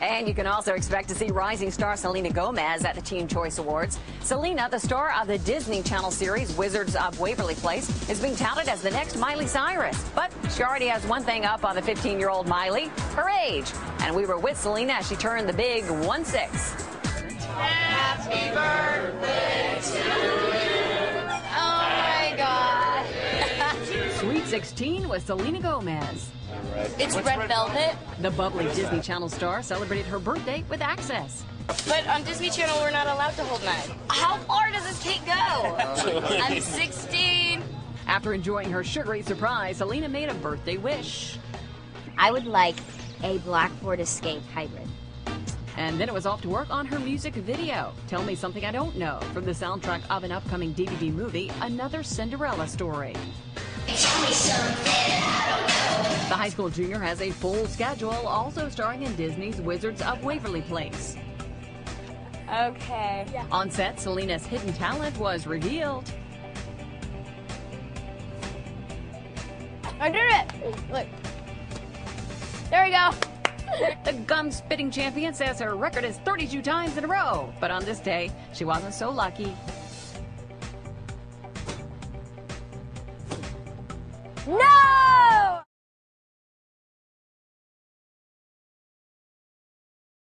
And you can also expect to see rising star Selena Gomez at the Teen Choice Awards. Selena, the star of the Disney Channel series Wizards of Waverly Place, is being touted as the next Miley Cyrus. But she already has one thing up on the 15-year-old Miley, her age. And we were with Selena as she turned the big 1-6. Happy birthday 16 with Selena Gomez. It's red velvet. The bubbly Disney Channel star celebrated her birthday with access. But on Disney Channel, we're not allowed to hold nine. How far does this cake go? I'm 16. After enjoying her sugary surprise, Selena made a birthday wish. I would like a black Ford Escape hybrid. And then it was off to work on her music video. Tell Me Something I Don't Know from the soundtrack of an upcoming DVD movie, Another Cinderella Story. The high school junior has a full schedule, also starring in Disney's Wizards of Waverly Place. Okay. On set, Selena's hidden talent was revealed. I did it. Look. There we go. The gum spitting champion says her record is 32 times in a row. But on this day, she wasn't so lucky. No!